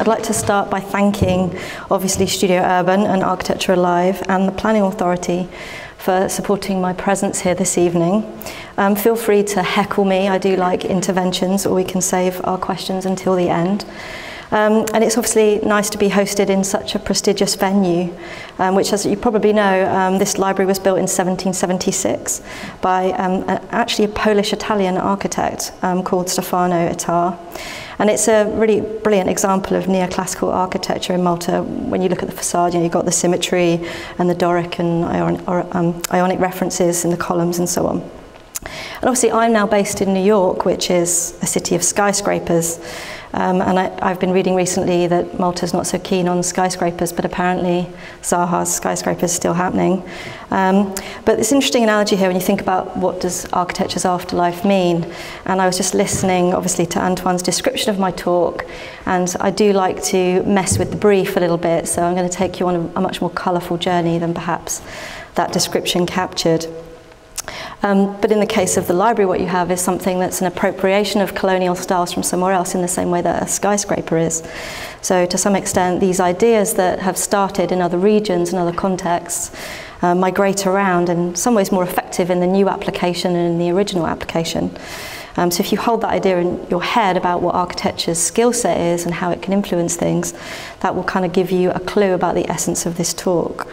I'd like to start by thanking, obviously, Studjurban and Architecture Alive and the Planning Authority for supporting my presence here this evening. Um, feel free to heckle me, I do like interventions, or we can save our questions until the end. Um, and it's obviously nice to be hosted in such a prestigious venue, um, which, as you probably know, um, this library was built in 1776 by um, a, actually a Polish-Italian architect um, called Stefano Ittar. And it's a really brilliant example of neoclassical architecture in Malta. When you look at the facade, you know, you've got the symmetry and the Doric and Ionic, or, um, Ionic references in the columns and so on. And obviously I'm now based in New York, which is a city of skyscrapers. Um, and I, I've been reading recently that Malta's not so keen on skyscrapers, but apparently Zaha's skyscraper is still happening. Um, but it's an interesting analogy here when you think about what does architecture's afterlife mean. And I was just listening, obviously, to Antoine's description of my talk, and I do like to mess with the brief a little bit, so I'm going to take you on a, a much more colourful journey than perhaps that description captured. Um, but in the case of the library, what you have is something that's an appropriation of colonial styles from somewhere else in the same way that a skyscraper is. So to some extent, these ideas that have started in other regions and other contexts uh, migrate around and in some ways more effective in the new application and in the original application. Um, so if you hold that idea in your head about what architecture's skill set is and how it can influence things, that will kind of give you a clue about the essence of this talk.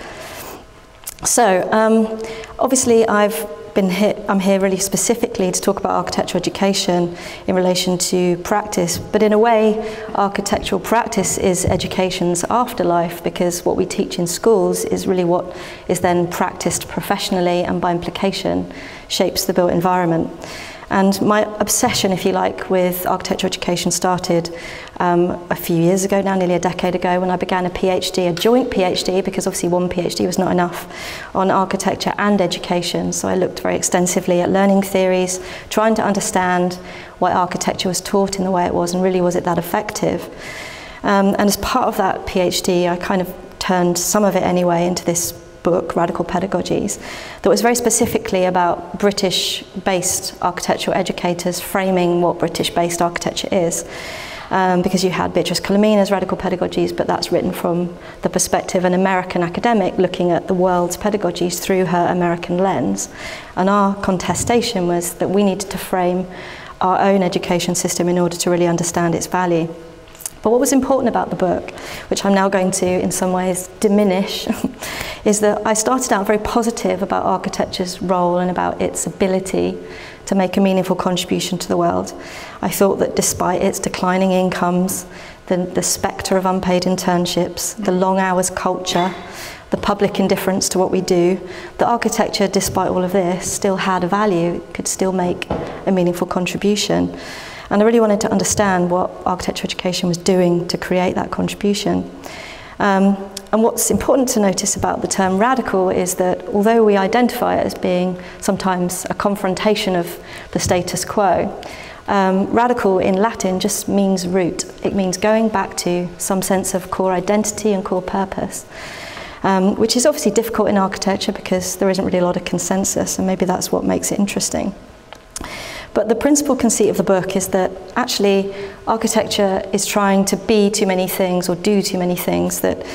So um, obviously I've been here, I'm here really specifically to talk about architectural education in relation to practice. But in a way, architectural practice is education's afterlife because what we teach in schools is really what is then practiced professionally and by implication shapes the built environment. And my obsession, if you like, with architecture education started um, a few years ago now, nearly a decade ago, when I began a PhD, a joint PhD, because obviously one PhD was not enough, on architecture and education. So I looked very extensively at learning theories, trying to understand why architecture was taught in the way it was, and really was it that effective. Um, and as part of that PhD, I kind of turned some of it anyway into this book, Radical Pedagogies, that was very specifically about British-based architectural educators framing what British-based architecture is. Um, because you had Beatrice Colomina's Radical Pedagogies, but that's written from the perspective of an American academic looking at the world's pedagogies through her American lens. And our contestation was that we needed to frame our own education system in order to really understand its value. But what was important about the book, which I'm now going to in some ways diminish, is that I started out very positive about architecture's role and about its ability to make a meaningful contribution to the world. I thought that despite its declining incomes, the, the spectre of unpaid internships, the long hours culture, the public indifference to what we do, that architecture, despite all of this, still had a value, could still make a meaningful contribution. And I really wanted to understand what architecture education was doing to create that contribution. Um, and what's important to notice about the term radical is that although we identify it as being sometimes a confrontation of the status quo, um, radical in Latin just means root. It means going back to some sense of core identity and core purpose, um, which is obviously difficult in architecture because there isn't really a lot of consensus, and maybe that's what makes it interesting. But the principal conceit of the book is that actually architecture is trying to be too many things or do too many things that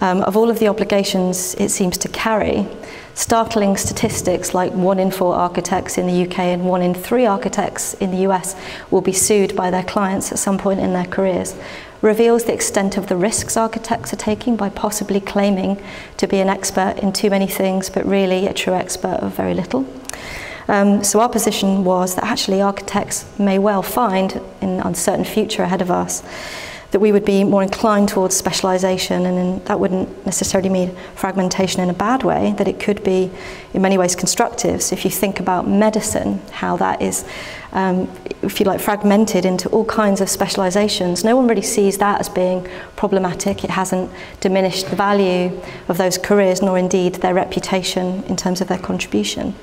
um, of all of the obligations it seems to carry, startling statistics like one in four architects in the UK and one in three architects in the US will be sued by their clients at some point in their careers reveals the extent of the risks architects are taking by possibly claiming to be an expert in too many things but really a true expert of very little. Um, so our position was that actually architects may well find in an uncertain future ahead of us that we would be more inclined towards specialisation and in, that wouldn't necessarily mean fragmentation in a bad way, that it could be in many ways constructive. So if you think about medicine, how that is, um, if you like, fragmented into all kinds of specialisations, no one really sees that as being problematic. It hasn't diminished the value of those careers, nor indeed their reputation in terms of their contribution.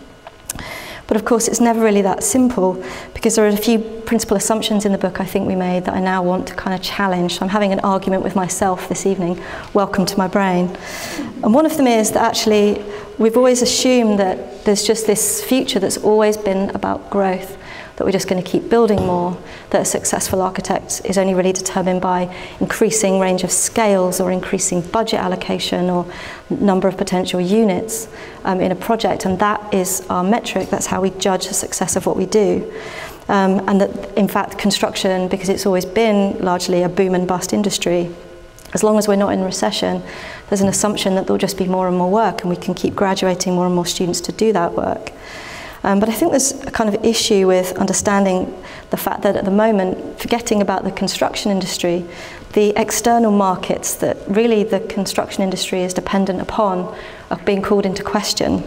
But of course, it's never really that simple because there are a few principal assumptions in the book I think we made that I now want to kind of challenge. So I'm having an argument with myself this evening. Welcome to my brain. And one of them is that actually we've always assumed that there's just this future that's always been about growth. That we're just going to keep building more, that a successful architect is only really determined by increasing range of scales or increasing budget allocation or number of potential units um, in a project. And that is our metric, that's how we judge the success of what we do. Um, and that, in fact, construction, because it's always been largely a boom and bust industry, as long as we're not in recession, there's an assumption that there'll just be more and more work and we can keep graduating more and more students to do that work. Um, but I think there's a kind of issue with understanding the fact that at the moment, forgetting about the construction industry, the external markets that really the construction industry is dependent upon are being called into question.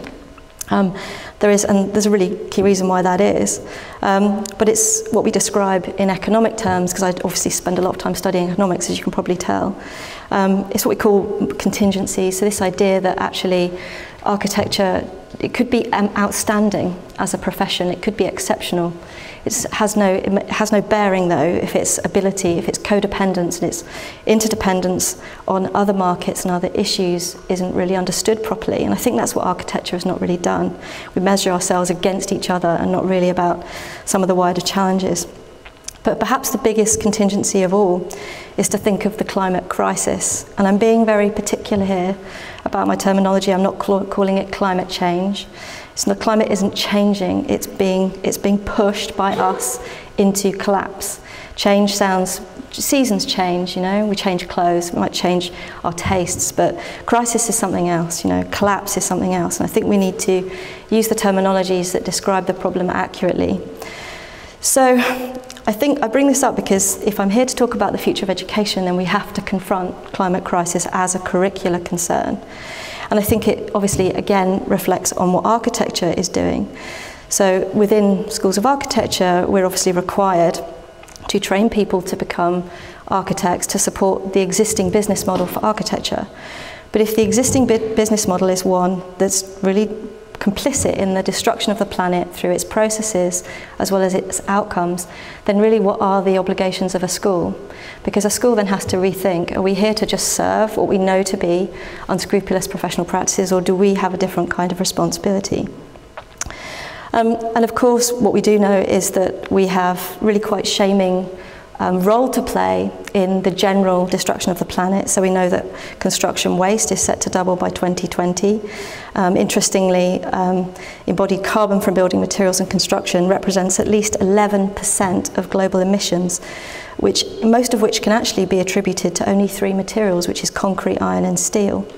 Um, there is, and there's a really key reason why that is, um, but it's what we describe in economic terms, because I obviously spend a lot of time studying economics, as you can probably tell. Um, it's what we call contingency, so this idea that actually architecture, it could be um, outstanding as a profession, it could be exceptional. It has no, it has no bearing though if its ability, if its codependence and its interdependence on other markets and other issues isn't really understood properly. And I think that's what architecture has not really done. We measure ourselves against each other and not really about some of the wider challenges. But perhaps the biggest contingency of all is to think of the climate crisis. And I'm being very particular here about my terminology. I'm not calling it climate change. So the climate isn't changing, it's being, it's being pushed by us into collapse. Change sounds, seasons change, you know, we change clothes, we might change our tastes, but crisis is something else, you know, collapse is something else. And I think we need to use the terminologies that describe the problem accurately. So I think I bring this up because if I'm here to talk about the future of education, then we have to confront climate crisis as a curricular concern. And I think it obviously, again, reflects on what architecture is doing. So within schools of architecture, we're obviously required to train people to become architects to support the existing business model for architecture. But if the existing business model is one that's really complicit in the destruction of the planet through its processes as well as its outcomes, then really what are the obligations of a school? Because a school then has to rethink, are we here to just serve what we know to be unscrupulous professional practices or do we have a different kind of responsibility? Um, and of course, what we do know is that we have really quite shaming um, role to play in the general destruction of the planet. So we know that construction waste is set to double by 2020. Um, interestingly, um, embodied carbon from building materials and construction represents at least 11% of global emissions, which most of which can actually be attributed to only three materials, which is concrete, iron and steel.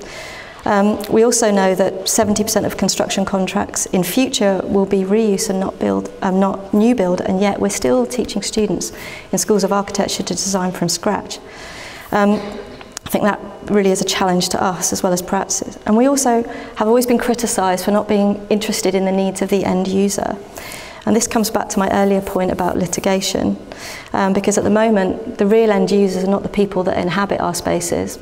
Um, we also know that 70% of construction contracts in future will be reuse and not build, um, not new build, and yet we're still teaching students in schools of architecture to design from scratch. Um, I think that really is a challenge to us as well as practices. And we also have always been criticised for not being interested in the needs of the end user. And this comes back to my earlier point about litigation. Um, because at the moment, the real end users are not the people that inhabit our spaces.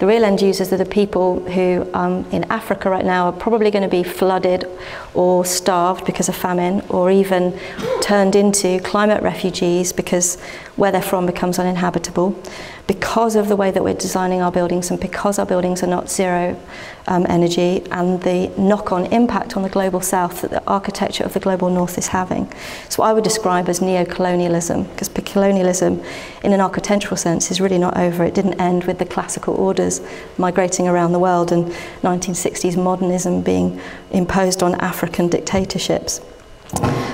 The real end users are the people who um, in Africa right now are probably going to be flooded or starved because of famine or even turned into climate refugees because where they're from becomes uninhabitable because of the way that we're designing our buildings and because our buildings are not zero um, energy and the knock-on impact on the global south that the architecture of the global north is having. So what I would describe as neo-colonialism, because colonialism in an architectural sense is really not over. It didn't end with the classical orders migrating around the world and 1960s modernism being imposed on African dictatorships.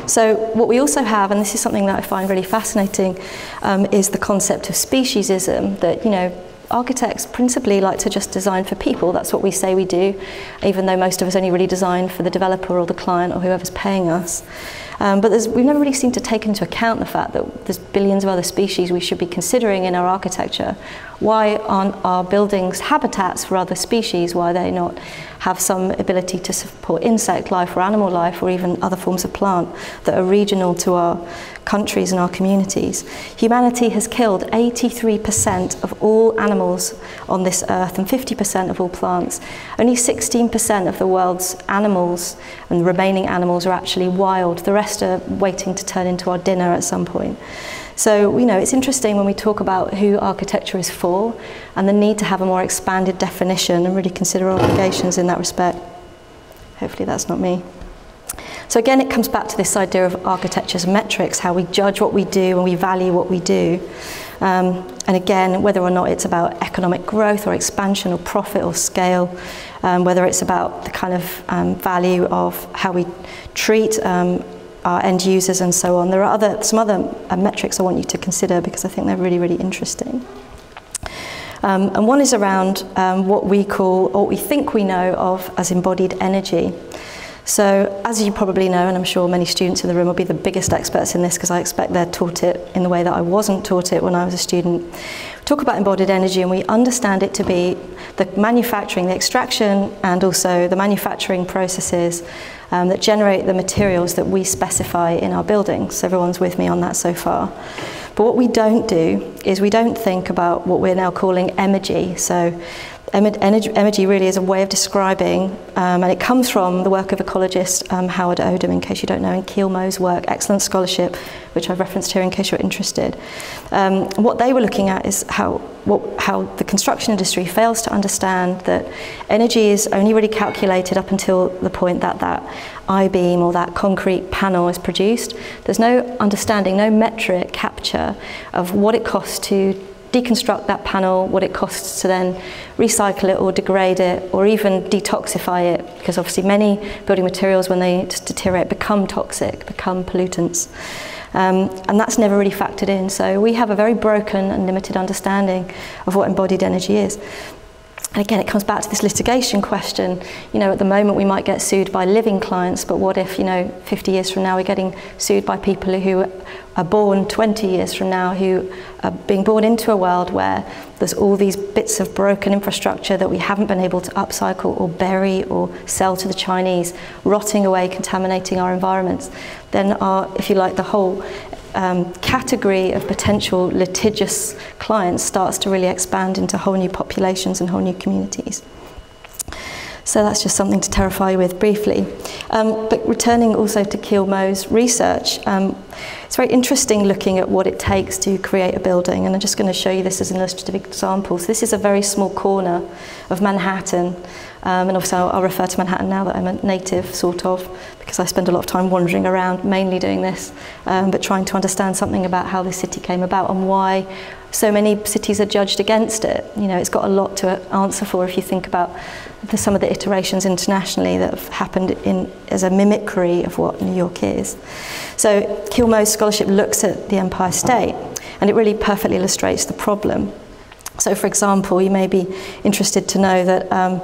So what we also have, and this is something that I find really fascinating, um, is the concept of speciesism that, you know, architects principally like to just design for people. That's what we say we do, even though most of us only really design for the developer or the client or whoever's paying us. Um, but we've never really seemed to take into account the fact that there's billions of other species we should be considering in our architecture. Why aren't our buildings habitats for other species? Why are they not have some ability to support insect life or animal life or even other forms of plant that are regional to our countries and our communities. Humanity has killed 83% of all animals on this earth and 50% of all plants. Only 16% of the world's animals and the remaining animals are actually wild. The rest are waiting to turn into our dinner at some point. So, you know, it's interesting when we talk about who architecture is for and the need to have a more expanded definition and really consider obligations in that respect. Hopefully that's not me. So again, it comes back to this idea of architecture's metrics, how we judge what we do and we value what we do. Um, and again, whether or not it's about economic growth or expansion or profit or scale, um, whether it's about the kind of um, value of how we treat um, our end users and so on. There are other, some other uh, metrics I want you to consider because I think they're really, really interesting. Um, and one is around um, what we call, or what we think we know of as embodied energy. So as you probably know, and I'm sure many students in the room will be the biggest experts in this because I expect they're taught it in the way that I wasn't taught it when I was a student. We talk about embodied energy and we understand it to be the manufacturing, the extraction and also the manufacturing processes um, that generate the materials that we specify in our buildings. So Everyone's with me on that so far. But what we don't do is we don't think about what we're now calling energy. So Emergy really is a way of describing, um, and it comes from the work of ecologist um, Howard Odum, in case you don't know, and Kiel Moe's work, excellent scholarship, which I've referenced here in case you're interested. Um, what they were looking at is how, what, how the construction industry fails to understand that energy is only really calculated up until the point that that I-beam or that concrete panel is produced. There's no understanding, no metric capture of what it costs to deconstruct that panel, what it costs to then recycle it or degrade it or even detoxify it because obviously many building materials when they deteriorate become toxic, become pollutants. Um, and that's never really factored in. So we have a very broken and limited understanding of what embodied energy is. And again, it comes back to this litigation question. You know, at the moment we might get sued by living clients, but what if, you know, 50 years from now we're getting sued by people who are born 20 years from now, who are being born into a world where there's all these bits of broken infrastructure that we haven't been able to upcycle or bury or sell to the Chinese, rotting away, contaminating our environments. Then our, if you like, the whole um, category of potential litigious clients starts to really expand into whole new populations and whole new communities. So that's just something to terrify you with briefly. Um, but returning also to Kilmo's research, um, it's very interesting looking at what it takes to create a building. And I'm just going to show you this as an illustrative example. So this is a very small corner of Manhattan. Um, and obviously I'll, I'll refer to Manhattan now that I'm a native, sort of, because I spend a lot of time wandering around, mainly doing this, um, but trying to understand something about how this city came about and why so many cities are judged against it. You know, it's got a lot to answer for if you think about the, some of the iterations internationally that have happened in, as a mimicry of what New York is. So Kiel Moe's scholarship looks at the Empire State and it really perfectly illustrates the problem. So for example, you may be interested to know that um,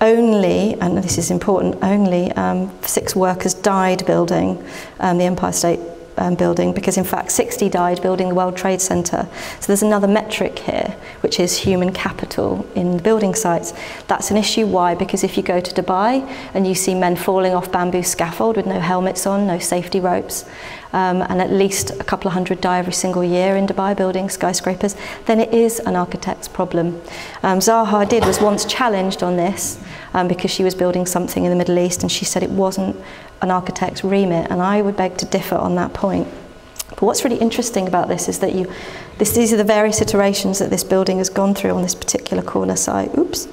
only, and this is important, only um, six workers died building um, the Empire State um, building because in fact 60 died building the World Trade Center. So there's another metric here, which is human capital in the building sites. That's an issue. Why? Because if you go to Dubai and you see men falling off bamboo scaffold with no helmets on, no safety ropes, um, and at least a couple of hundred die every single year in Dubai building skyscrapers, then it is an architect's problem. Um, Zaha Hadid was once challenged on this um, because she was building something in the Middle East and she said it wasn't an architect's remit, and I would beg to differ on that point. But what's really interesting about this is that you, this, these are the various iterations that this building has gone through on this particular corner site. Oops,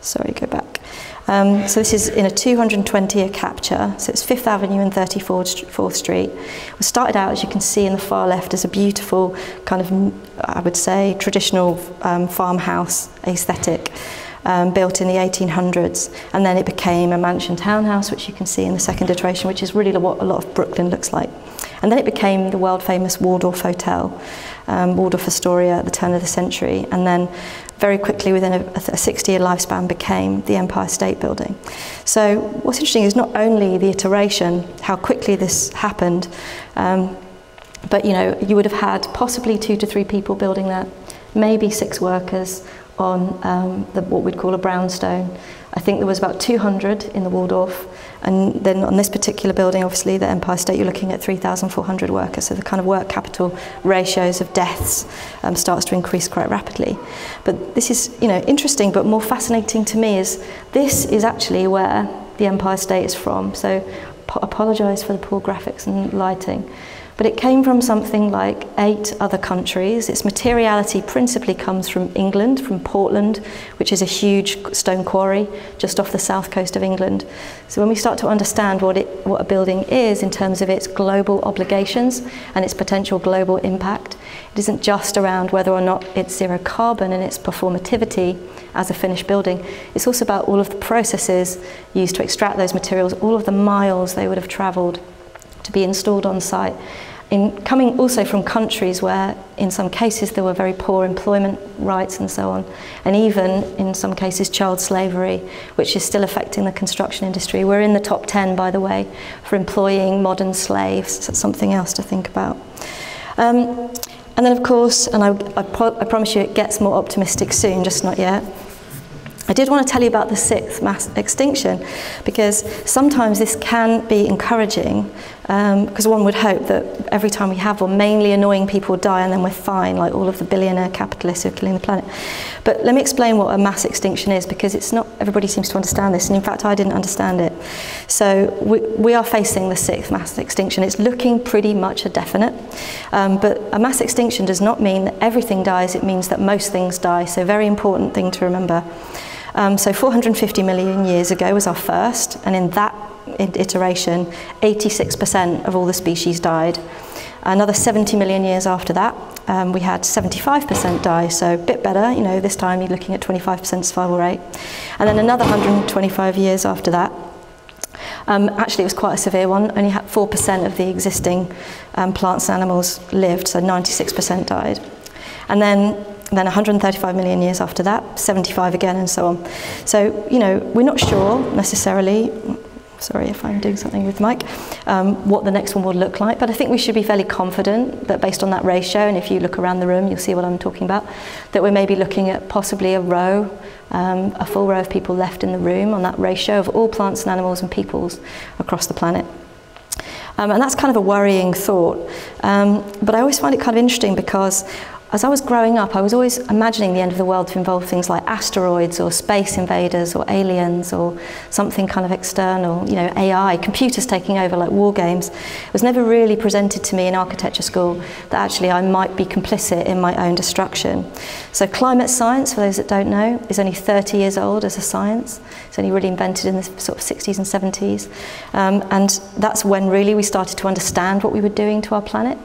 sorry, go back. Um, so this is in a 220-year capture, so it's Fifth Avenue and 34th Street. It started out, as you can see in the far left, as a beautiful kind of, I would say, traditional um, farmhouse aesthetic. Um, built in the 1800s and then it became a mansion townhouse which you can see in the second iteration which is really what a lot of Brooklyn looks like. And then it became the world famous Waldorf Hotel um, Waldorf Astoria at the turn of the century. And then very quickly within a, a 60 year lifespan became the Empire State Building. So what's interesting is not only the iteration, how quickly this happened, um, but you know, you would have had possibly two to three people building that, maybe six workers on um, the, what we'd call a brownstone. I think there was about 200 in the Waldorf, and then on this particular building, obviously, the Empire State, you're looking at 3,400 workers. So the kind of work capital ratios of deaths um, starts to increase quite rapidly. But this is, you know, interesting, but more fascinating to me is this is actually where the Empire State is from. So apologise for the poor graphics and lighting. But it came from something like eight other countries. Its materiality principally comes from England, from Portland, which is a huge stone quarry just off the south coast of England. So when we start to understand what, it, what a building is in terms of its global obligations and its potential global impact, it isn't just around whether or not it's zero carbon and its performativity as a finished building. It's also about all of the processes used to extract those materials, all of the miles they would have travelled to be installed on site. In coming also from countries where in some cases there were very poor employment rights and so on, and even in some cases child slavery, which is still affecting the construction industry. We're in the top 10, by the way, for employing modern slaves. That's something else to think about. Um, and then, of course, and I, I, pro I promise you it gets more optimistic soon, just not yet. I did want to tell you about the sixth mass extinction because sometimes this can be encouraging because um, one would hope that every time we have one, mainly annoying people die and then we're fine, like all of the billionaire capitalists who are killing the planet. But let me explain what a mass extinction is because it's not, everybody seems to understand this, and in fact I didn't understand it. So we, we are facing the sixth mass extinction. It's looking pretty much a definite, um, but a mass extinction does not mean that everything dies, it means that most things die, so very important thing to remember. Um, so 450 million years ago was our first, and in that iteration, 86% of all the species died. Another 70 million years after that, um, we had 75% die, so a bit better. You know, this time you're looking at 25% survival rate. And then another 125 years after that, um, actually, it was quite a severe one. Only 4% of the existing um, plants and animals lived, so 96% died. And then then 135 million years after that, 75 again, and so on. So, you know, we're not sure necessarily, sorry if I'm doing something with mic, um, what the next one will look like, but I think we should be fairly confident that based on that ratio, and if you look around the room, you'll see what I'm talking about, that we're maybe looking at possibly a row, um, a full row of people left in the room on that ratio of all plants and animals and peoples across the planet. Um, and that's kind of a worrying thought. Um, but I always find it kind of interesting because as I was growing up, I was always imagining the end of the world to involve things like asteroids or space invaders or aliens or something kind of external, you know, AI, computers taking over like war games. It was never really presented to me in architecture school that actually I might be complicit in my own destruction. So climate science, for those that don't know, is only 30 years old as a science. It's only really invented in the sort of 60s and 70s. Um, and that's when really we started to understand what we were doing to our planet.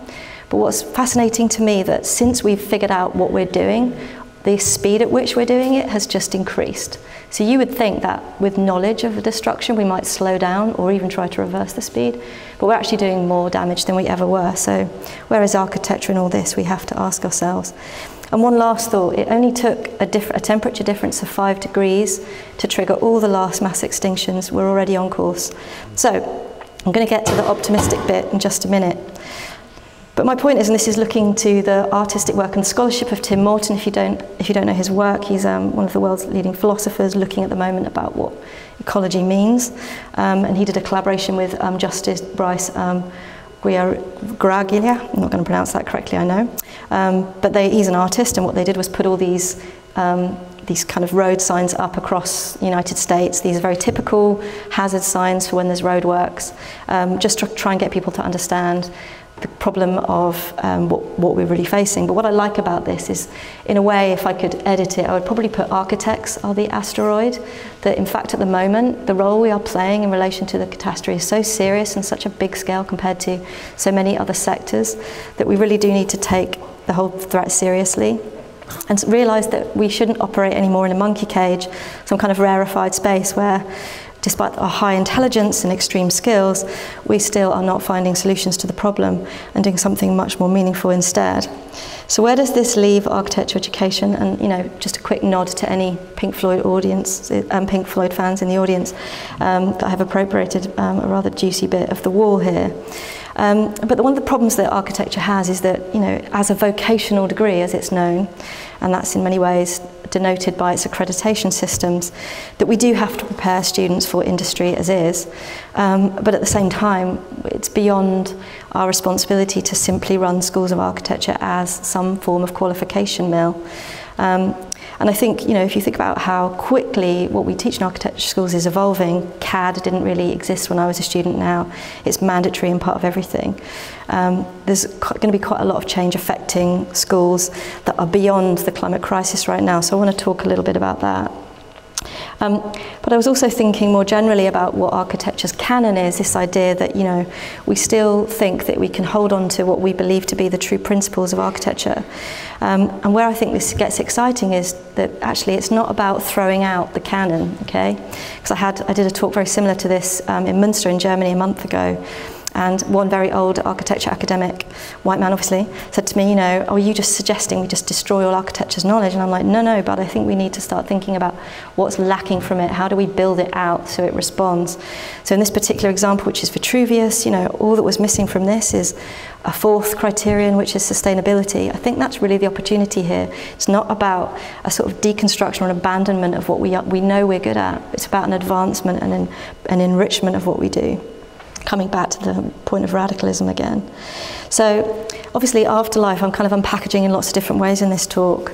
But what's fascinating to me that since we've figured out what we're doing, the speed at which we're doing it has just increased. So you would think that with knowledge of the destruction, we might slow down or even try to reverse the speed, but we're actually doing more damage than we ever were. So where is architecture in all this? We have to ask ourselves. And one last thought, it only took a, a temperature difference of five degrees to trigger all the last mass extinctions. We're already on course. So I'm going to get to the optimistic bit in just a minute. But my point is, and this is looking to the artistic work and scholarship of Tim Morton. If you don't, if you don't know his work, he's um, one of the world's leading philosophers, looking at the moment about what ecology means. Um, and he did a collaboration with um, Justin Brice um. I'm not going to pronounce that correctly, I know. Um, but they, he's an artist, and what they did was put all these um, these kind of road signs up across the United States. These are very typical hazard signs for when there's roadworks, um, just to try and get people to understand problem of um, what, what we're really facing. But what I like about this is, in a way, if I could edit it, I would probably put architects are the asteroid. That in fact, at the moment, the role we are playing in relation to the catastrophe is so serious and such a big scale compared to so many other sectors that we really do need to take the whole threat seriously and realise that we shouldn't operate anymore in a monkey cage, some kind of rarefied space where despite our high intelligence and extreme skills, we still are not finding solutions to the problem and doing something much more meaningful instead. So where does this leave architecture education? And you know, just a quick nod to any Pink Floyd audience, um, Pink Floyd fans in the audience, um, that have appropriated um, a rather juicy bit of the wall here. Um, but one of the problems that architecture has is that, you know, as a vocational degree, as it's known, and that's in many ways denoted by its accreditation systems, that we do have to prepare students for industry as is. Um, but at the same time, it's beyond our responsibility to simply run schools of architecture as some form of qualification mill. Um, And I think, you know, if you think about how quickly what we teach in architecture schools is evolving, CAD didn't really exist when I was a student now. It's mandatory and part of everything. Um, there's going to be quite a lot of change affecting schools that are beyond the climate crisis right now. So I want to talk a little bit about that. Um, but I was also thinking more generally about what architecture's canon is, this idea that, you know, we still think that we can hold on to what we believe to be the true principles of architecture. Um, and where I think this gets exciting is that actually it's not about throwing out the canon, okay? Because I had, I did a talk very similar to this um, in Munster in Germany a month ago, and one very old architecture academic, white man obviously, said to me, you know, oh, are you just suggesting we just destroy all architecture's knowledge? And I'm like, no, no, but I think we need to start thinking about what's lacking from it. How do we build it out so it responds? So in this particular example, which is Vitruvius, you know, all that was missing from this is a fourth criterion, which is sustainability. I think that's really the opportunity here. It's not about a sort of deconstruction or an abandonment of what we, we know we're good at. It's about an advancement and an, an enrichment of what we do coming back to the point of radicalism again. So obviously afterlife I'm kind of unpackaging in lots of different ways in this talk.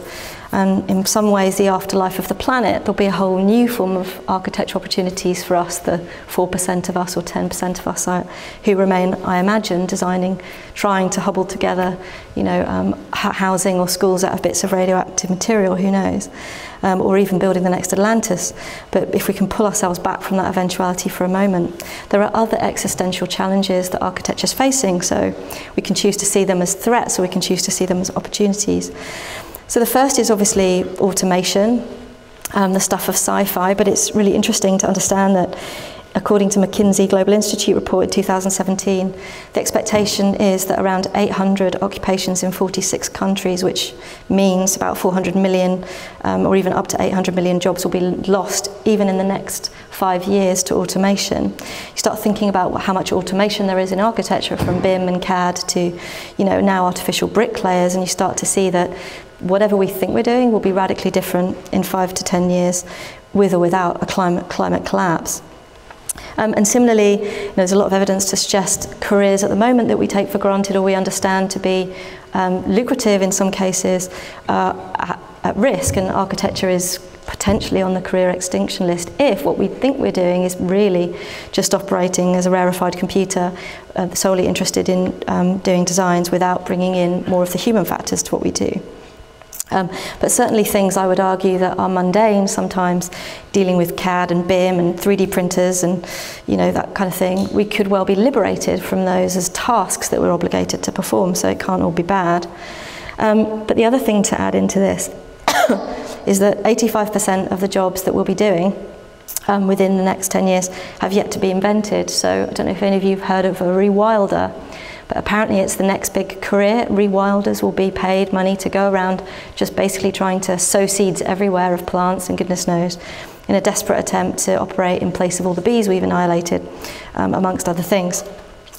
And in some ways, the afterlife of the planet, there'll be a whole new form of architectural opportunities for us, the 4% of us or 10% of us I, who remain, I imagine, designing, trying to hobble together, you know, um, housing or schools out of bits of radioactive material, who knows, um, or even building the next Atlantis. But if we can pull ourselves back from that eventuality for a moment, there are other existential challenges that architecture is facing. So we can choose to see them as threats or we can choose to see them as opportunities. So the first is obviously automation, um, the stuff of sci-fi, but it's really interesting to understand that according to McKinsey Global Institute report in 2017, the expectation is that around 800 occupations in 46 countries, which means about 400 million um, or even up to 800 million jobs will be lost even in the next five years to automation. You start thinking about how much automation there is in architecture from BIM and CAD to, you know, now artificial bricklayers and you start to see that whatever we think we're doing will be radically different in five to 10 years with or without a climate, climate collapse. Um, and similarly, you know, there's a lot of evidence to suggest careers at the moment that we take for granted or we understand to be um, lucrative in some cases uh, at, at risk, and architecture is potentially on the career extinction list if what we think we're doing is really just operating as a rarefied computer, uh, solely interested in um, doing designs without bringing in more of the human factors to what we do. Um, but certainly things I would argue that are mundane sometimes, dealing with CAD and BIM and 3D printers and you know that kind of thing, we could well be liberated from those as tasks that we're obligated to perform, so it can't all be bad. Um, but the other thing to add into this is that 85% of the jobs that we'll be doing um, within the next 10 years have yet to be invented. So I don't know if any of you have heard of a rewilder. But apparently it's the next big career. Rewilders will be paid money to go around just basically trying to sow seeds everywhere of plants and goodness knows in a desperate attempt to operate in place of all the bees we've annihilated, um, amongst other things.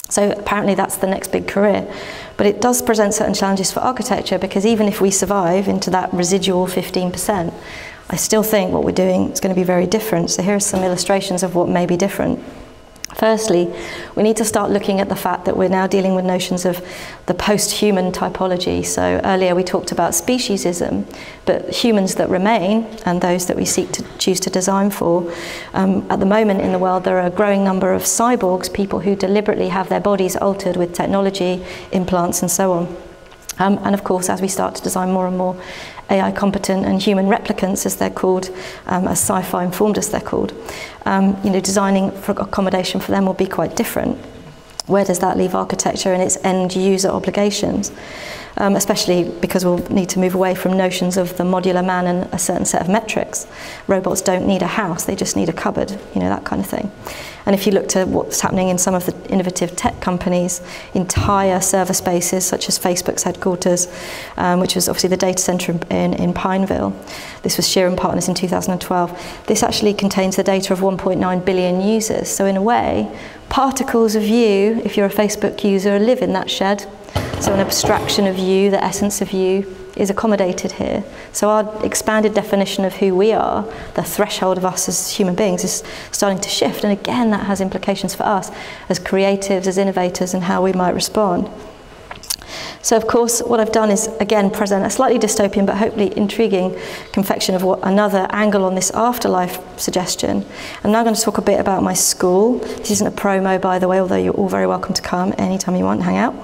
So apparently that's the next big career. But it does present certain challenges for architecture because even if we survive into that residual 15%, I still think what we're doing is going to be very different. So here are some illustrations of what may be different. Firstly, we need to start looking at the fact that we're now dealing with notions of the post-human typology. So earlier we talked about speciesism, but humans that remain and those that we seek to choose to design for. Um, at the moment in the world, there are a growing number of cyborgs, people who deliberately have their bodies altered with technology, implants and so on. Um, and of course, as we start to design more and more AI competent and human replicants, as they're called, um, as sci-fi informed as they're called, um, you know, designing for accommodation for them will be quite different where does that leave architecture and its end user obligations? Um, especially because we'll need to move away from notions of the modular man and a certain set of metrics. Robots don't need a house, they just need a cupboard, you know, that kind of thing. And if you look to what's happening in some of the innovative tech companies, entire server spaces such as Facebook's headquarters, um, which was obviously the data center in, in Pineville, this was Sheeran Partners in 2012, this actually contains the data of 1.9 billion users. So in a way, Particles of you, if you're a Facebook user, live in that shed. So an abstraction of you, the essence of you, is accommodated here. So our expanded definition of who we are, the threshold of us as human beings, is starting to shift. And again, that has implications for us as creatives, as innovators, and how we might respond. So of course, what I've done is again present a slightly dystopian but hopefully intriguing confection of what another angle on this afterlife suggestion. I'm now going to talk a bit about my school. This isn't a promo, by the way, although you're all very welcome to come anytime you want, hang out.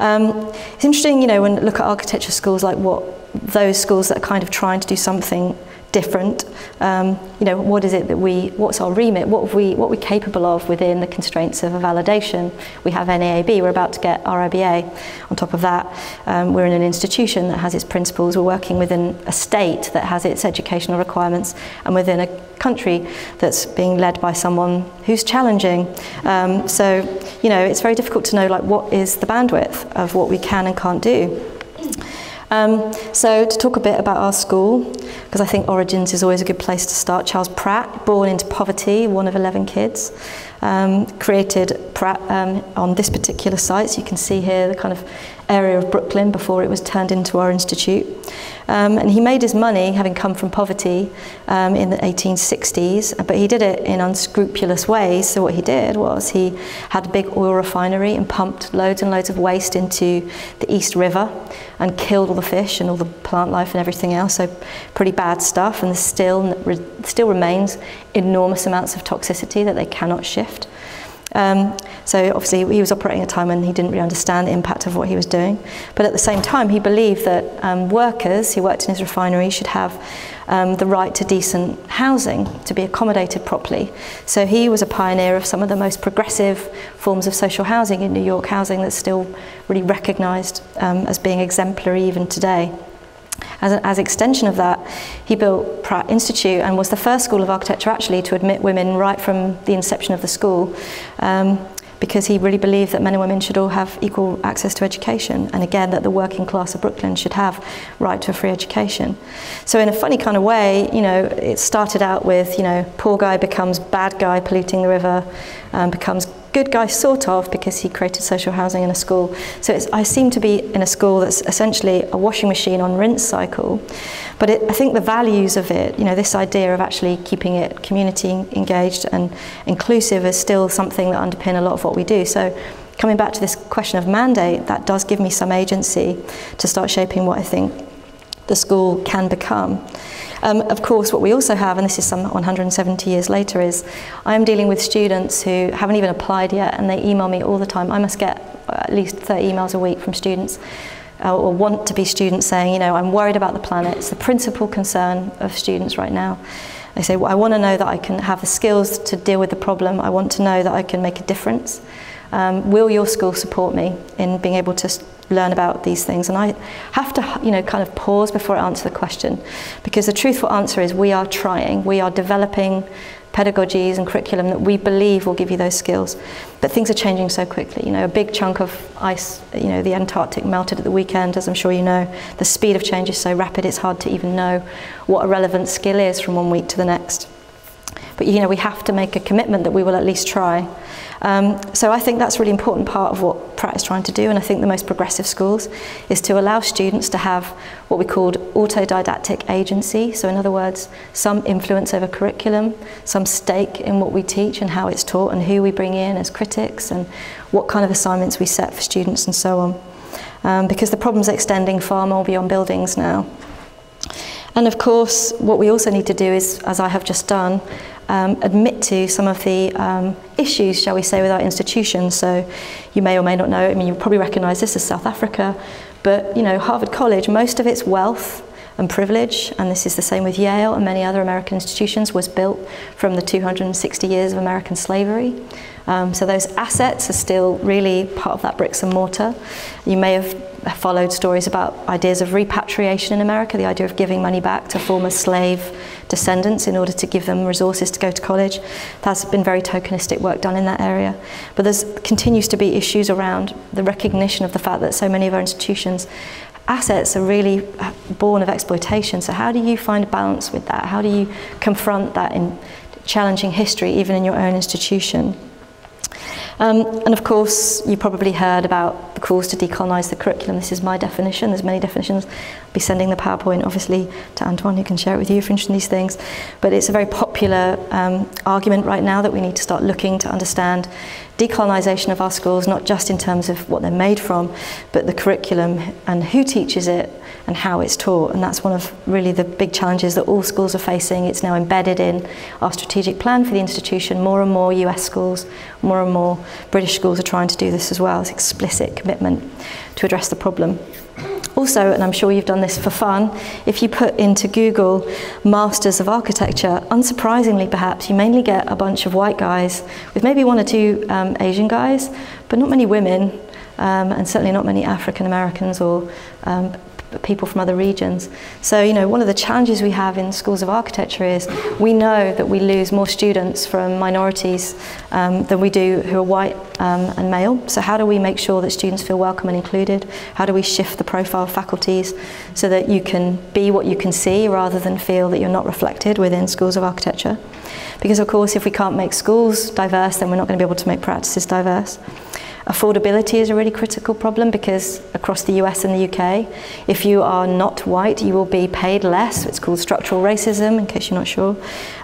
Um, it's interesting, you know, when look at architecture schools, like what those schools that are kind of trying to do something different. Um, you know, what is it that we, what's our remit? What we, what we're capable of within the constraints of a validation? We have NAAB, we're about to get RIBA. On top of that, um, we're in an institution that has its principles. We're working within a state that has its educational requirements and within a country that's being led by someone who's challenging. Um, so, you know, it's very difficult to know like what is the bandwidth of what we can and can't do. Um, so to talk a bit about our school, because I think Origins is always a good place to start. Charles Pratt, born into poverty, one of 11 kids, um, created Pratt um, on this particular site. So you can see here the kind of area of Brooklyn before it was turned into our institute. Um, and he made his money, having come from poverty, um, in the 1860s, but he did it in unscrupulous ways. So what he did was he had a big oil refinery and pumped loads and loads of waste into the East River and killed all the fish and all the plant life and everything else. So pretty bad stuff, and there still, re still remains enormous amounts of toxicity that they cannot shift. Um, so obviously he was operating at a time when he didn't really understand the impact of what he was doing. But at the same time, he believed that um, workers who worked in his refinery should have um, the right to decent housing, to be accommodated properly. So he was a pioneer of some of the most progressive forms of social housing in New York, housing that's still really recognised um, as being exemplary even today. As as extension of that, he built Pratt Institute and was the first school of architecture actually to admit women right from the inception of the school. Um, because he really believed that men and women should all have equal access to education and again that the working class of Brooklyn should have right to a free education. So in a funny kind of way, you know, it started out with, you know, poor guy becomes bad guy polluting the river, um, becomes good guy sort of because he created social housing in a school. So it's, I seem to be in a school that's essentially a washing machine on rinse cycle. But it, I think the values of it, you know, this idea of actually keeping it community engaged and inclusive is still something that underpin a lot of what we do. So coming back to this question of mandate, that does give me some agency to start shaping what I think the school can become. Um, of course, what we also have, and this is some 170 years later, is I'm dealing with students who haven't even applied yet and they email me all the time. I must get uh, at least 30 emails a week from students uh, or want to be students saying, you know, I'm worried about the planet. It's the principal concern of students right now. They say, well, I want to know that I can have the skills to deal with the problem. I want to know that I can make a difference um, will your school support me in being able to learn about these things? And I have to, you know, kind of pause before I answer the question because the truthful answer is we are trying, we are developing pedagogies and curriculum that we believe will give you those skills. But things are changing so quickly. You know, a big chunk of ice, you know, the Antarctic melted at the weekend, as I'm sure you know. The speed of change is so rapid, it's hard to even know what a relevant skill is from one week to the next. But you know, we have to make a commitment that we will at least try. Um, so I think that's a really important part of what Pratt is trying to do, and I think the most progressive schools is to allow students to have what we called autodidactic agency. So in other words, some influence over curriculum, some stake in what we teach and how it's taught, and who we bring in as critics, and what kind of assignments we set for students, and so on. Um, because the problem's extending far more beyond buildings now. And of course, what we also need to do is, as I have just done, um, admit to some of the um, issues, shall we say, with our institutions. So you may or may not know, I mean, you probably recognise this as South Africa, but, you know, Harvard College, most of its wealth and privilege, and this is the same with Yale and many other American institutions, was built from the 260 years of American slavery. Um, so those assets are still really part of that bricks and mortar. You may have followed stories about ideas of repatriation in America, the idea of giving money back to former slave descendants in order to give them resources to go to college. That's been very tokenistic work done in that area. But there continues to be issues around the recognition of the fact that so many of our institutions assets are really born of exploitation. So how do you find a balance with that? How do you confront that in challenging history, even in your own institution? Um, and of course, you probably heard about calls to decolonise the curriculum. This is my definition. There's many definitions. I'll be sending the PowerPoint, obviously, to Antoine, who can share it with you if you're interested in these things. But it's a very popular um, argument right now that we need to start looking to understand decolonisation of our schools, not just in terms of what they're made from, but the curriculum and who teaches it and how it's taught. And that's one of really the big challenges that all schools are facing. It's now embedded in our strategic plan for the institution. More and more US schools, more and more British schools are trying to do this as well. It's explicit commitment to address the problem. Also, and I'm sure you've done this for fun, if you put into Google Masters of Architecture, unsurprisingly perhaps, you mainly get a bunch of white guys with maybe one or two um, Asian guys, but not many women, um, and certainly not many African Americans or um, people from other regions. So, you know, one of the challenges we have in schools of architecture is we know that we lose more students from minorities um, than we do who are white um, and male. So how do we make sure that students feel welcome and included? How do we shift the profile of faculties so that you can be what you can see rather than feel that you're not reflected within schools of architecture? Because of course, if we can't make schools diverse, then we're not going to be able to make practices diverse. Affordability is a really critical problem because across the US and the UK, if you are not white, you will be paid less. It's called structural racism, in case you're not sure.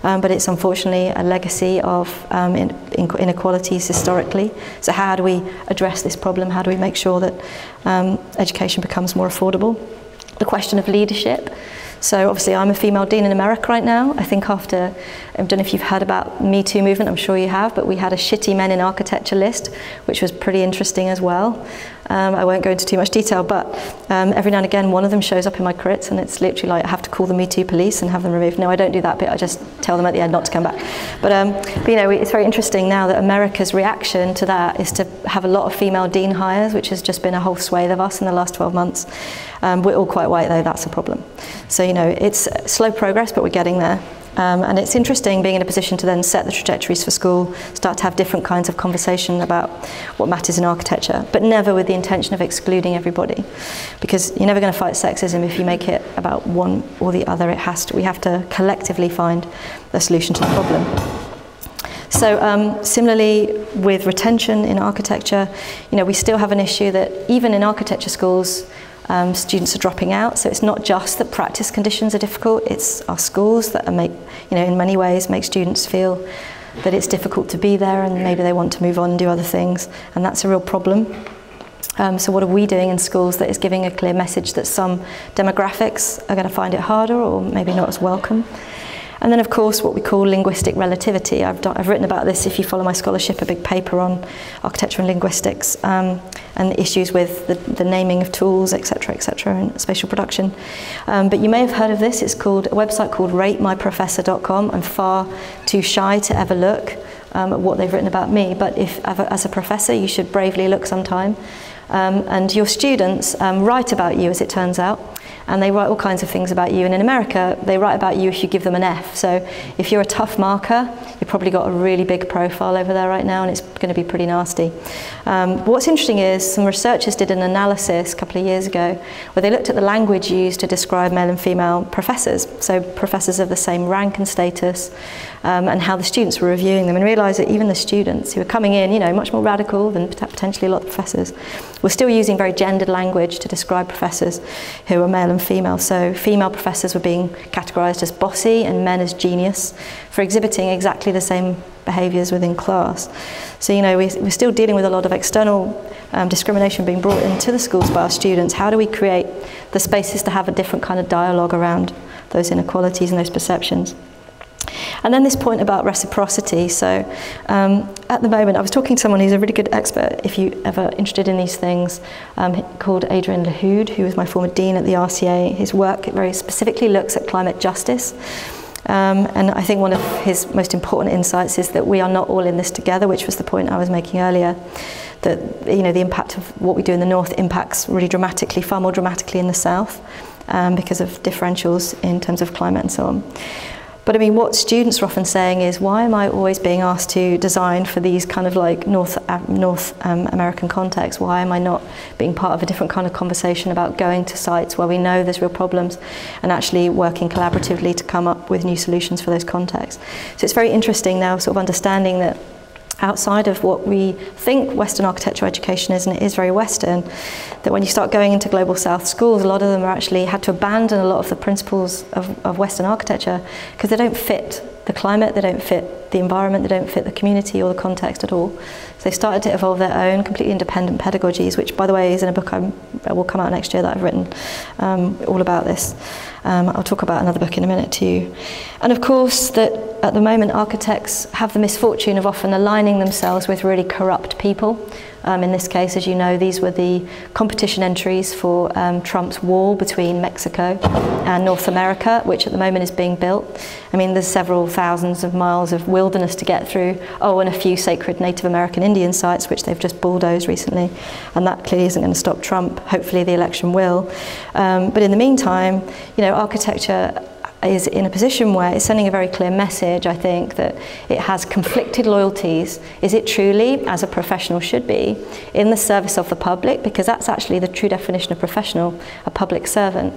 Um, but it's unfortunately a legacy of um, in, in, inequalities historically. So, how do we address this problem? How do we make sure that um, education becomes more affordable? The question of leadership. So obviously I'm a female dean in America right now. I think after, I don't know if you've heard about Me Too movement, I'm sure you have, but we had a shitty men in architecture list, which was pretty interesting as well. Um, I won't go into too much detail, but um, every now and again, one of them shows up in my crits, and it's literally like I have to call the Me Too police and have them removed. No, I don't do that bit. I just tell them at the end not to come back. But, um, but you know, it's very interesting now that America's reaction to that is to have a lot of female dean hires, which has just been a whole swathe of us in the last 12 months. Um, we're all quite white, though. That's a problem. So you know, it's slow progress, but we're getting there. Um, and it's interesting being in a position to then set the trajectories for school, start to have different kinds of conversation about what matters in architecture, but never with the intention of excluding everybody. Because you're never going to fight sexism if you make it about one or the other. It has to, we have to collectively find the solution to the problem. So um, similarly with retention in architecture, you know, we still have an issue that even in architecture schools, um, students are dropping out. So it's not just that practice conditions are difficult, it's our schools that are make, you know, in many ways make students feel that it's difficult to be there and maybe they want to move on and do other things. And that's a real problem. Um, so what are we doing in schools that is giving a clear message that some demographics are going to find it harder or maybe not as welcome? And then, of course, what we call linguistic relativity. I've, done, I've written about this, if you follow my scholarship, a big paper on architecture and linguistics um, and the issues with the, the naming of tools, etc., etc., and spatial production. Um, but you may have heard of this. It's called a website called ratemyprofessor.com. I'm far too shy to ever look um, at what they've written about me, but if as a professor, you should bravely look sometime. Um, and your students um, write about you, as it turns out and they write all kinds of things about you. And in America, they write about you if you give them an F. So if you're a tough marker, you've probably got a really big profile over there right now, and it's going to be pretty nasty. Um, what's interesting is some researchers did an analysis a couple of years ago where they looked at the language used to describe male and female professors, so professors of the same rank and status, um, and how the students were reviewing them, and realised that even the students who were coming in, you know, much more radical than potentially a lot of professors, were still using very gendered language to describe professors who were male and female. So female professors were being categorised as bossy and men as genius for exhibiting exactly the same behaviours within class. So, you know, we, we're still dealing with a lot of external um, discrimination being brought into the schools by our students. How do we create the spaces to have a different kind of dialogue around those inequalities and those perceptions? And then this point about reciprocity. So um, at the moment, I was talking to someone who's a really good expert, if you ever interested in these things, um, called Adrian Lahoud, who was my former dean at the RCA. His work very specifically looks at climate justice. Um, and I think one of his most important insights is that we are not all in this together, which was the point I was making earlier. That you know the impact of what we do in the north impacts really dramatically, far more dramatically in the south, um, because of differentials in terms of climate and so on. But I mean, what students are often saying is, why am I always being asked to design for these kind of like North, uh, North um, American contexts? Why am I not being part of a different kind of conversation about going to sites where we know there's real problems and actually working collaboratively to come up with new solutions for those contexts? So it's very interesting now sort of understanding that outside of what we think Western architectural education is, and it is very Western, that when you start going into Global South schools, a lot of them are actually had to abandon a lot of the principles of, of Western architecture because they don't fit the climate, they don't fit the environment, they don't fit the community or the context at all. So they started to evolve their own completely independent pedagogies, which by the way is in a book I will come out next year that I've written um, all about this. Um, I'll talk about another book in a minute too. And of course that at the moment architects have the misfortune of often aligning themselves with really corrupt people Um, in this case, as you know, these were the competition entries for um, Trump's wall between Mexico and North America, which at the moment is being built. I mean, there's several thousands of miles of wilderness to get through. Oh, and a few sacred Native American Indian sites, which they've just bulldozed recently. And that clearly isn't going to stop Trump. Hopefully the election will. Um, but in the meantime, you know, architecture is in a position where it's sending a very clear message, I think, that it has conflicted loyalties. Is it truly, as a professional should be, in the service of the public? Because that's actually the true definition of professional, a public servant.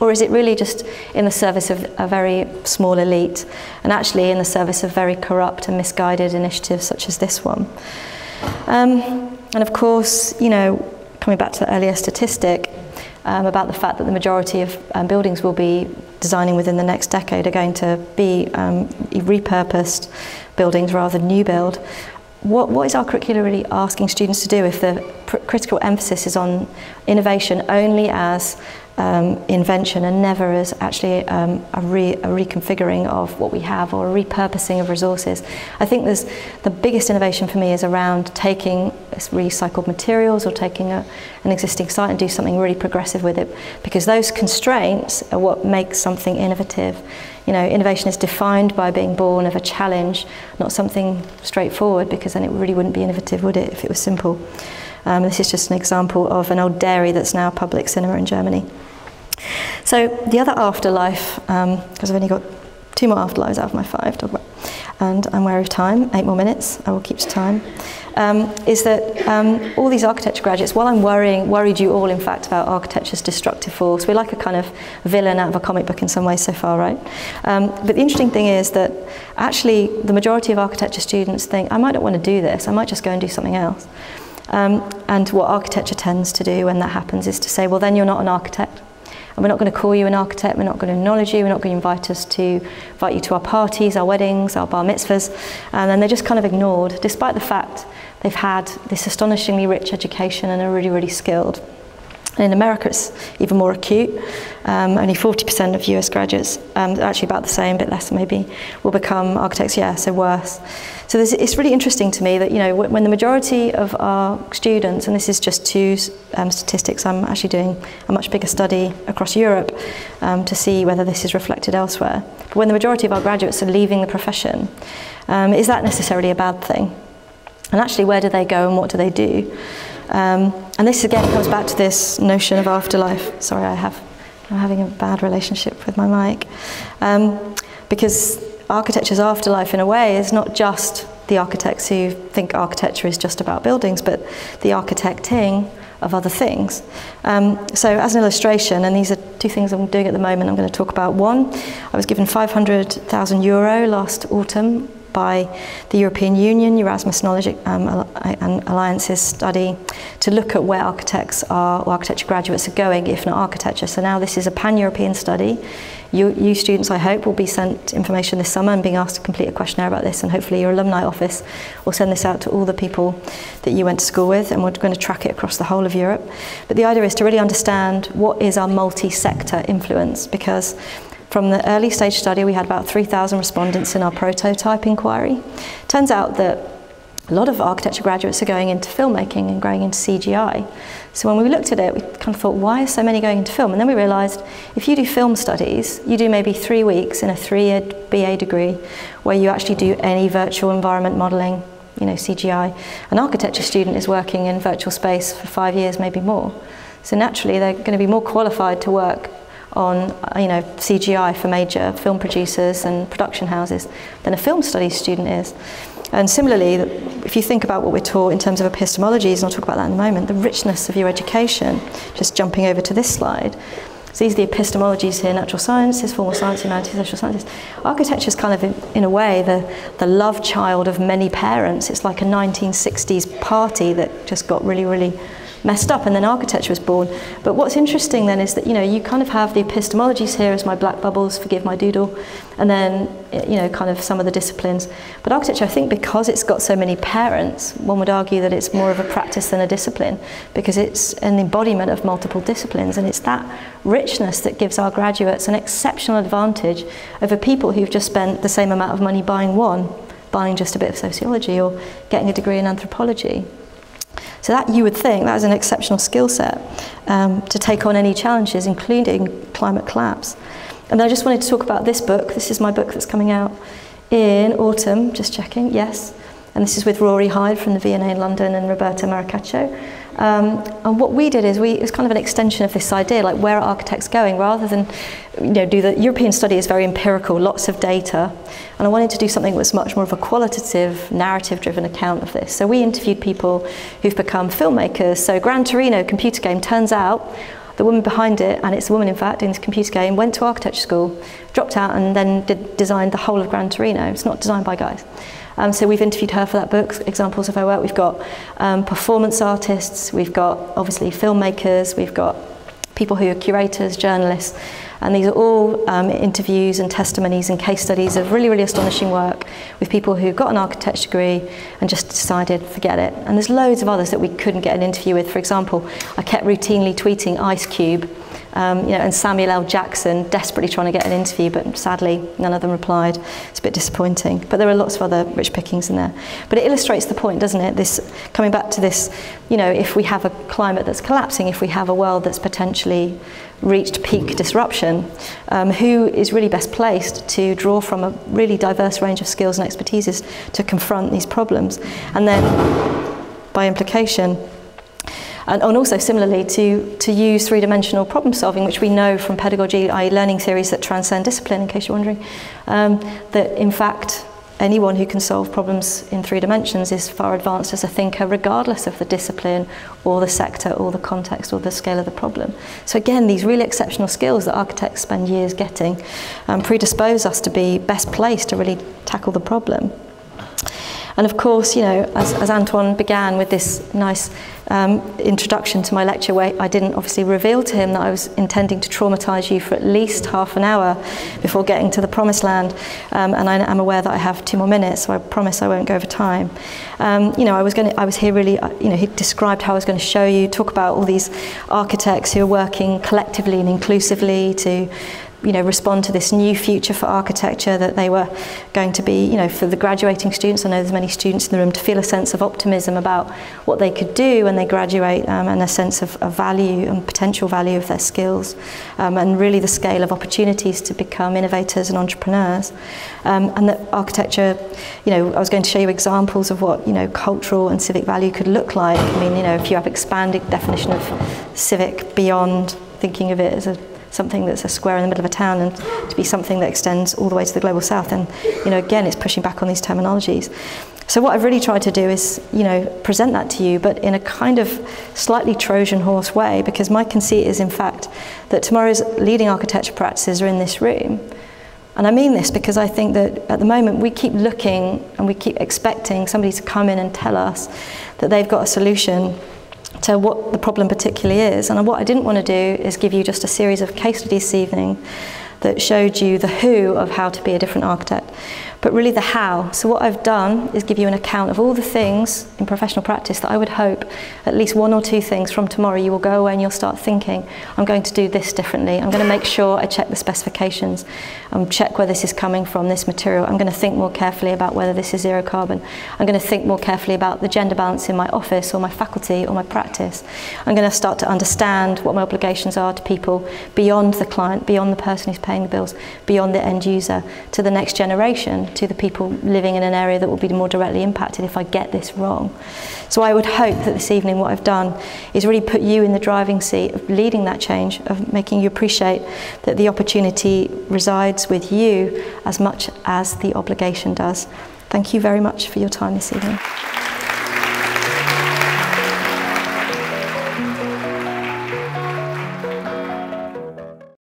Or is it really just in the service of a very small elite and actually in the service of very corrupt and misguided initiatives such as this one? Um, and of course, you know, coming back to the earlier statistic, um, about the fact that the majority of um, buildings we'll be designing within the next decade are going to be um, e-, repurposed buildings rather than new build. What, what is our curricula really asking students to do if the critical emphasis is on innovation only as um, invention and never as actually um, a, re, a reconfiguring of what we have or a repurposing of resources. I think there's the biggest innovation for me is around taking recycled materials or taking a, an existing site and do something really progressive with it because those constraints are what makes something innovative. You know, innovation is defined by being born of a challenge, not something straightforward because then it really wouldn't be innovative, would it, if it was simple. Um, this is just an example of an old dairy that's now a public cinema in Germany. So the other afterlife, because um, I've only got two more afterlives out of my five talk about, and I'm aware of time, eight more minutes, I will keep to time, um, is that um, all these architecture graduates, while I'm worrying, worried you all in fact about architecture's destructive force, we're like a kind of villain out of a comic book in some ways so far, right? Um, but the interesting thing is that actually the majority of architecture students think, I might not want to do this, I might just go and do something else. Um, and what architecture tends to do when that happens is to say, well, then you're not an architect. And we're not going to call you an architect, we're not going to acknowledge you, we're not going to invite us to invite you to our parties, our weddings, our bar mitzvahs. And then they're just kind of ignored, despite the fact they've had this astonishingly rich education and are really, really skilled. And in America, it's even more acute. Um, only 40% of US graduates, um, actually about the same, a bit less maybe, will become architects. Yeah, so worse. So it's really interesting to me that, you know, when the majority of our students, and this is just two um, statistics, I'm actually doing a much bigger study across Europe um, to see whether this is reflected elsewhere. But when the majority of our graduates are leaving the profession, um, is that necessarily a bad thing? And actually, where do they go and what do they do? Um, and this again comes back to this notion of afterlife. Sorry, I have, I'm having a bad relationship with my mic. Um, because architecture's afterlife in a way is not just the architects who think architecture is just about buildings, but the architecting of other things. Um, so as an illustration, and these are two things I'm doing at the moment, I'm going to talk about. One, I was given 500,000 euro last autumn by the European Union, Erasmus Knowledge um, and Alliances study to look at where architects are, or architecture graduates are going, if not architecture. So now this is a pan-European study. You, you students, I hope, will be sent information this summer and being asked to complete a questionnaire about this, and hopefully your alumni office will send this out to all the people that you went to school with, and we're going to track it across the whole of Europe. But the idea is to really understand what is our multi-sector influence, because from the early stage study, we had about 3,000 respondents in our prototype inquiry. Turns out that a lot of architecture graduates are going into filmmaking and going into CGI. So when we looked at it, we kind of thought, why are so many going into film? And then we realised if you do film studies, you do maybe three weeks in a three-year BA degree where you actually do any virtual environment modelling, you know, CGI. An architecture student is working in virtual space for five years, maybe more. So naturally, they're going to be more qualified to work on you know CGI for major film producers and production houses than a film studies student is. And similarly, if you think about what we're taught in terms of epistemologies, and I'll talk about that in a moment, the richness of your education, just jumping over to this slide, So these are the epistemologies here, natural sciences, formal science, humanities, social sciences. Architecture is kind of, in, in, a way, the, the love child of many parents. It's like a 1960s party that just got really, really messed up and then architecture was born. But what's interesting then is that, you know, you kind of have the epistemologies here as my black bubbles, forgive my doodle, and then, eh, you know, kind of some of the disciplines. But architecture, I think because it's got so many parents, one would argue that it's more of a practice than a discipline because it's an embodiment of multiple disciplines and it's that richness that gives our graduates an exceptional advantage over people who've just spent the same amount of money buying one, buying just a bit of sociology or getting a degree in anthropology. So that you would think that is an exceptional skill set um, to take on any challenges, including climate collapse. And then I just wanted to talk about this book. This is my book that's coming out in autumn, just checking, yes. And this is with Rory Hyde from the V&A in London and Roberta Maracaccio. Um, and what we did is we, it was kind of an extension of this idea, like where are architects going? Rather than, you know, do the European study is very empirical, lots of data. And I wanted to do something that was much more of a qualitative, narrative-driven account of this. So we interviewed people who've become filmmakers. So Gran Torino computer game turns out the woman behind it, and it's a woman in fact in this computer game, went to architecture school, dropped out and then did, designed the whole of Gran Torino. It's not designed by guys. Um, so we've interviewed her for that book, examples of her work. We've got um, performance artists, we've got obviously filmmakers, we've got people who are curators, journalists, and these are all um, interviews and testimonies and case studies of really, really astonishing work with people who got an architecture degree and just decided, forget it. And there's loads of others that we couldn't get an interview with. For example, I kept routinely tweeting Ice Cube um, you know, and Samuel L. Jackson desperately trying to get an interview, but sadly none of them replied. It's a bit disappointing. But there are lots of other rich pickings in there. But it illustrates the point, doesn't it? This coming back to this, you know, if we have a climate that's collapsing, if we have a world that's potentially reached peak disruption, um, who is really best placed to draw from a really diverse range of skills and expertises to confront these problems, and then by implication And, and also similarly to, to use three-dimensional problem solving, which we know from pedagogy, i.e. learning theories that transcend discipline, in case you're wondering, um, that in fact anyone who can solve problems in three dimensions is far advanced as a thinker regardless of the discipline or the sector or the context or the scale of the problem. So again, these really exceptional skills that architects spend years getting um, predispose us to be best placed to really tackle the problem. And of course, you know, as, as Antoine began with this nice um, introduction to my lecture, where I didn't obviously reveal to him that I was intending to traumatise you for at least half an hour before getting to the promised land. Um, and I am aware that I have two more minutes, so I promise I won't go over time. Um, you know, I was going I was here really, uh, you know, he described how I was going to show you, talk about all these architects who are working collectively and inclusively to you know, respond to this new future for architecture that they were going to be, you know, for the graduating students, I know there's many students in the room, to feel a sense of optimism about what they could do when they graduate um, and a sense of, of value and potential value of their skills um, and really the scale of opportunities to become innovators and entrepreneurs. Um, and that architecture, you know, I was going to show you examples of what, you know, cultural and civic value could look like. I mean, you know, if you have expanded definition of civic beyond thinking of it as a something that's a square in the middle of a town and to be something that extends all the way to the global south. And, you know, again, it's pushing back on these terminologies. So what I've really tried to do is, you know, present that to you, but in a kind of slightly Trojan horse way, because my conceit is, in fact, that tomorrow's leading architecture practices are in this room. And I mean this because I think that at the moment we keep looking and we keep expecting somebody to come in and tell us that they've got a solution to what the problem particularly is. And what I didn't want to do is give you just a series of case studies this evening that showed you the who of how to be a different architect. But really the how. So what I've done is give you an account of all the things in professional practice that I would hope at least one or two things from tomorrow you will go away and you'll start thinking, I'm going to do this differently. I'm going to make sure I check the specifications, um, check where this is coming from, this material. I'm going to think more carefully about whether this is zero carbon. I'm going to think more carefully about the gender balance in my office or my faculty or my practice. I'm going to start to understand what my obligations are to people beyond the client, beyond the person who's paying the bills, beyond the end user, to the next generation to the people living in an area that will be more directly impacted if I get this wrong. So I would hope that this evening what I've done is really put you in the driving seat of leading that change, of making you appreciate that the opportunity resides with you as much as the obligation does. Thank you very much for your time this evening.